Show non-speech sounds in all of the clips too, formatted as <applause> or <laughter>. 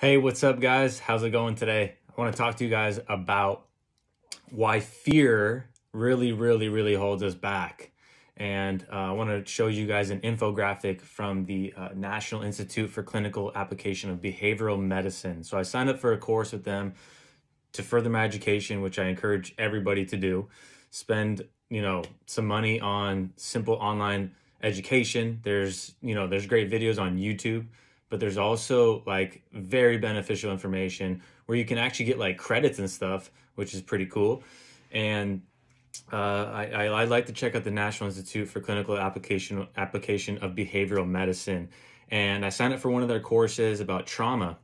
Hey, what's up, guys? How's it going today? I want to talk to you guys about why fear really, really, really holds us back. And uh, I want to show you guys an infographic from the uh, National Institute for Clinical Application of Behavioral Medicine. So I signed up for a course with them to further my education, which I encourage everybody to do. Spend, you know, some money on simple online education. There's, you know, there's great videos on YouTube but there's also like very beneficial information where you can actually get like credits and stuff, which is pretty cool. And uh, I, I, I, like to check out the National Institute for Clinical Application Application of Behavioral Medicine, and I signed up for one of their courses about trauma,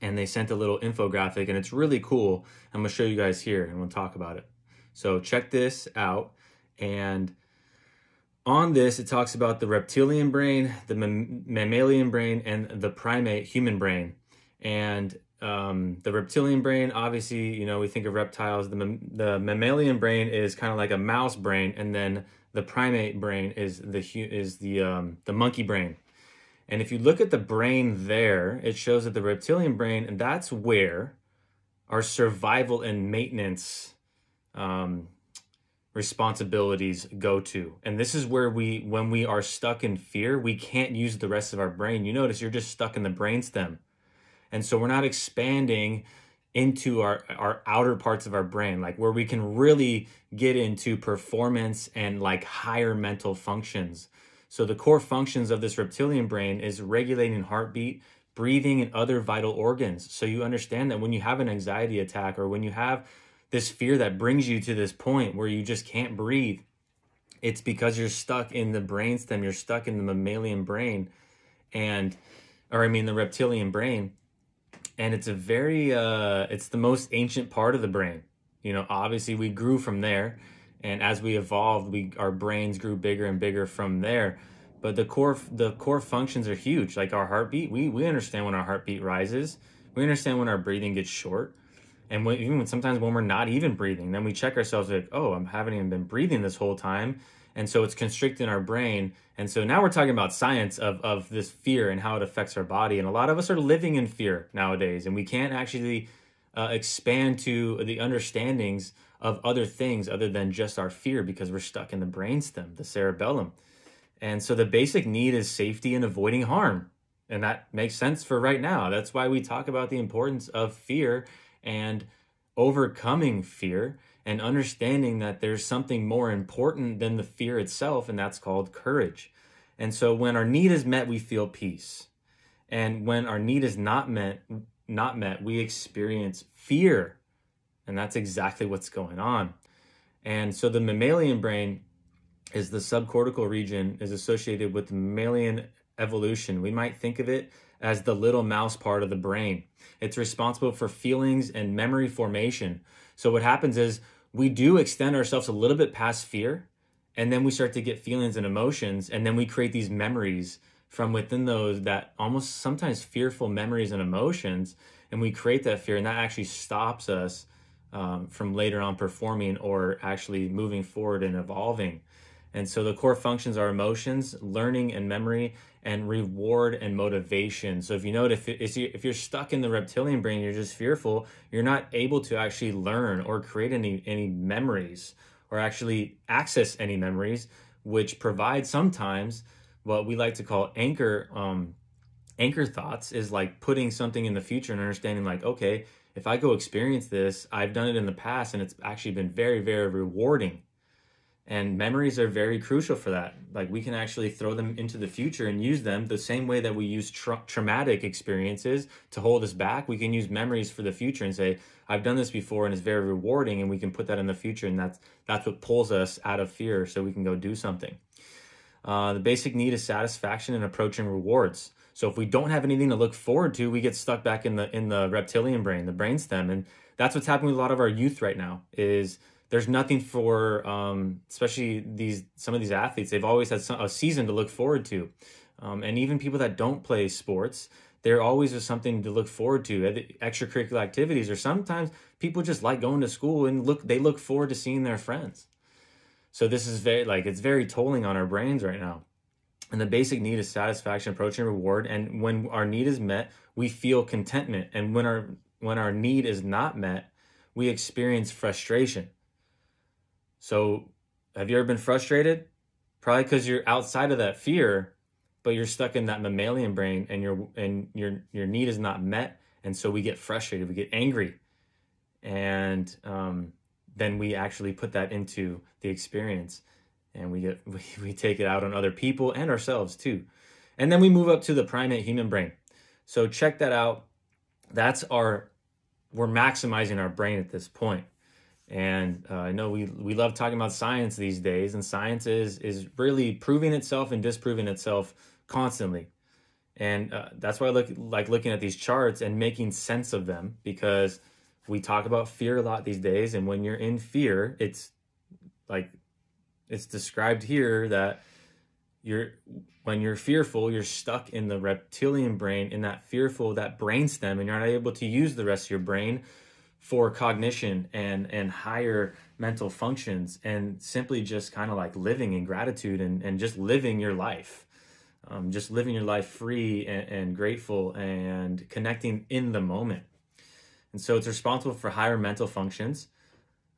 and they sent a little infographic, and it's really cool. I'm gonna show you guys here, and we'll talk about it. So check this out, and on this, it talks about the reptilian brain, the mammalian brain, and the primate human brain. And um, the reptilian brain, obviously, you know, we think of reptiles. The, the mammalian brain is kind of like a mouse brain, and then the primate brain is the is the um, the monkey brain. And if you look at the brain there, it shows that the reptilian brain, and that's where our survival and maintenance um, responsibilities go to. And this is where we, when we are stuck in fear, we can't use the rest of our brain. You notice you're just stuck in the brainstem. And so we're not expanding into our, our outer parts of our brain, like where we can really get into performance and like higher mental functions. So the core functions of this reptilian brain is regulating heartbeat, breathing, and other vital organs. So you understand that when you have an anxiety attack or when you have this fear that brings you to this point where you just can't breathe. It's because you're stuck in the brainstem, you're stuck in the mammalian brain, and, or I mean, the reptilian brain. And it's a very, uh, it's the most ancient part of the brain. You know, obviously we grew from there. And as we evolved, we, our brains grew bigger and bigger from there but the core the core functions are huge like our heartbeat we we understand when our heartbeat rises we understand when our breathing gets short and when, even when, sometimes when we're not even breathing, then we check ourselves like, oh, I haven't even been breathing this whole time. And so it's constricting our brain. And so now we're talking about science of, of this fear and how it affects our body. And a lot of us are living in fear nowadays, and we can't actually uh, expand to the understandings of other things other than just our fear because we're stuck in the brainstem, the cerebellum. And so the basic need is safety and avoiding harm. And that makes sense for right now. That's why we talk about the importance of fear and overcoming fear and understanding that there's something more important than the fear itself, and that's called courage. And so when our need is met, we feel peace. And when our need is not met, not met, we experience fear. And that's exactly what's going on. And so the mammalian brain is the subcortical region is associated with mammalian evolution. We might think of it as the little mouse part of the brain. It's responsible for feelings and memory formation. So, what happens is we do extend ourselves a little bit past fear, and then we start to get feelings and emotions, and then we create these memories from within those that almost sometimes fearful memories and emotions, and we create that fear, and that actually stops us um, from later on performing or actually moving forward and evolving. And so the core functions are emotions, learning and memory, and reward and motivation. So if you note, if, if you're stuck in the reptilian brain, you're just fearful, you're not able to actually learn or create any, any memories or actually access any memories, which provide sometimes what we like to call anchor, um, anchor thoughts is like putting something in the future and understanding like, okay, if I go experience this, I've done it in the past and it's actually been very, very rewarding and memories are very crucial for that. Like we can actually throw them into the future and use them the same way that we use tra- traumatic experiences to hold us back. We can use memories for the future and say, "I've done this before and it's very rewarding," and we can put that in the future, and that's that's what pulls us out of fear, so we can go do something. Uh, the basic need is satisfaction and approaching rewards. So if we don't have anything to look forward to, we get stuck back in the in the reptilian brain, the brainstem, and that's what's happening with a lot of our youth right now. Is there's nothing for um, especially these some of these athletes they've always had some, a season to look forward to um, and even people that don't play sports there always is something to look forward to extracurricular activities or sometimes people just like going to school and look they look forward to seeing their friends so this is very like it's very tolling on our brains right now And the basic need is satisfaction, approach, and reward. And when our need is met, we feel contentment. And when our when our need is not met, we experience frustration. So, have you ever been frustrated? Probably because you're outside of that fear, but you're stuck in that mammalian brain, and your and your your need is not met, and so we get frustrated, we get angry, and um, then we actually put that into the experience, and we get <laughs> we, we take it out on other people and ourselves too, and then we move up to the primate human brain. So check that out. That's our we're maximizing our brain at this point. And uh, I know we we love talking about science these days, and science is is really proving itself and disproving itself constantly. And uh, that's why I look like looking at these charts and making sense of them because we talk about fear a lot these days. And when you're in fear, it's like it's described here that you're when you're fearful, you're stuck in the reptilian brain, in that fearful, that brainstem, and you're not able to use the rest of your brain for cognition and and higher mental functions and simply just kind of like living in gratitude and, and just living your life. Um, just living your life free and, and grateful and connecting in the moment. And so it's responsible for higher mental functions.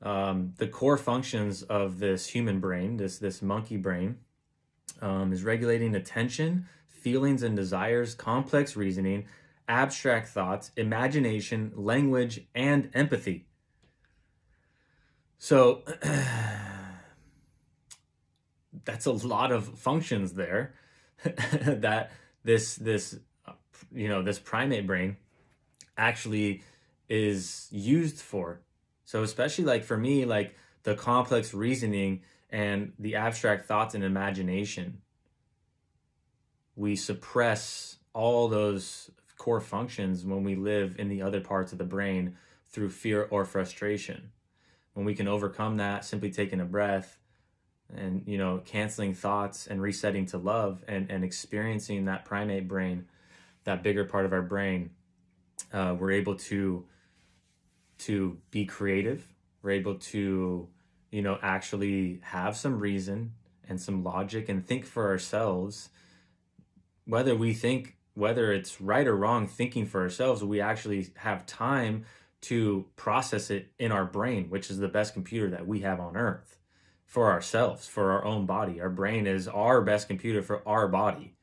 Um, the core functions of this human brain this this monkey brain um, is regulating attention, feelings and desires, complex reasoning, abstract thoughts, imagination, language, and empathy. So <clears throat> that's a lot of functions there <laughs> that this this you know this primate brain actually is used for. So especially like for me like the complex reasoning and the abstract thoughts and imagination. We suppress all those core functions when we live in the other parts of the brain through fear or frustration. When we can overcome that, simply taking a breath and you know canceling thoughts and resetting to love and, and experiencing that primate brain that bigger part of our brain uh, we're able to to be creative we're able to you know, actually have some reason and some logic and think for ourselves, whether we think, whether it's right or wrong, thinking for ourselves, we actually have time to process it in our brain, which is the best computer that we have on earth for ourselves, for our own body. Our brain is our best computer for our body.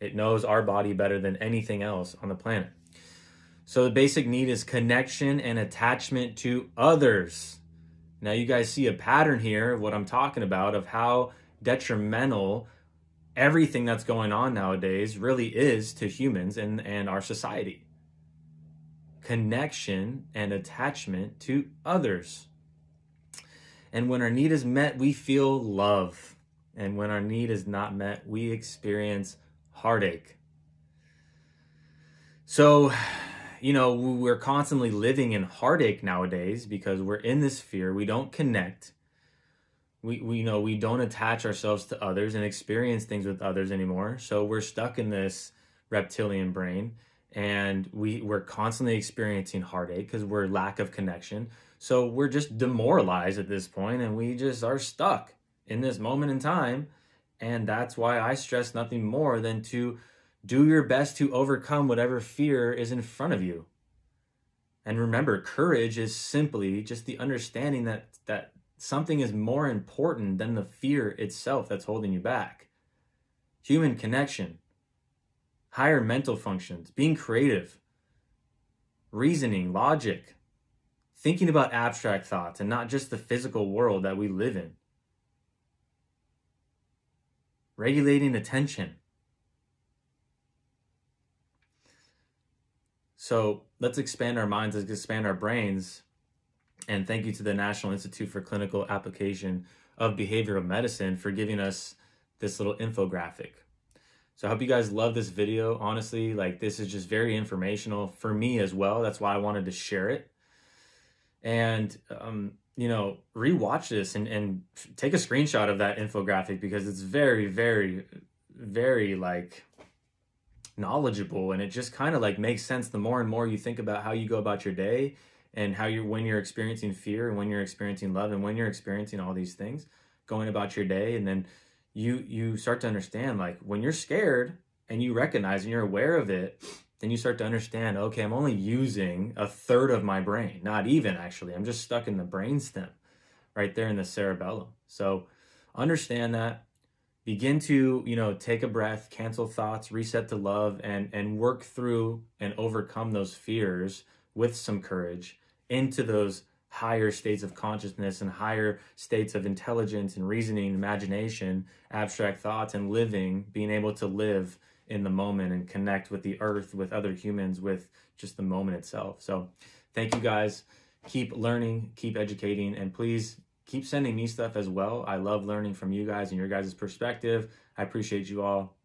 It knows our body better than anything else on the planet. So the basic need is connection and attachment to others. Now, you guys see a pattern here of what I'm talking about of how detrimental everything that's going on nowadays really is to humans and, and our society. Connection and attachment to others. And when our need is met, we feel love. And when our need is not met, we experience heartache. So, you know, we're constantly living in heartache nowadays because we're in this fear. We don't connect. We, we you know we don't attach ourselves to others and experience things with others anymore. So we're stuck in this reptilian brain and we we're constantly experiencing heartache because we're lack of connection. So we're just demoralized at this point and we just are stuck in this moment in time. And that's why I stress nothing more than to do your best to overcome whatever fear is in front of you. And remember, courage is simply just the understanding that that something is more important than the fear itself that's holding you back. Human connection, higher mental functions, being creative, reasoning, logic, thinking about abstract thoughts and not just the physical world that we live in. Regulating attention, So let's expand our minds, let's expand our brains. And thank you to the National Institute for Clinical Application of Behavioral Medicine for giving us this little infographic. So I hope you guys love this video. Honestly, like this is just very informational for me as well. That's why I wanted to share it. And, um, you know, rewatch this and, and take a screenshot of that infographic because it's very, very, very like knowledgeable and it just kind of like makes sense the more and more you think about how you go about your day and how you're when you're experiencing fear and when you're experiencing love and when you're experiencing all these things going about your day. And then you you start to understand like when you're scared and you recognize and you're aware of it then you start to understand okay i'm only using a third of my brain not even actually. I'm just stuck in the brain stem right there in the cerebellum. So understand that. Begin to you know take a breath cancel thoughts reset to love and and work through and overcome those fears with some courage into those higher states of consciousness and higher states of intelligence and reasoning, imagination, abstract thoughts, and living, being able to live in the moment and connect with the earth, with other humans, with just the moment itself. So, thank you guys. Keep learning, keep educating, and please keep sending me stuff as well. I love learning from you guys and your guys' perspective. I appreciate you all.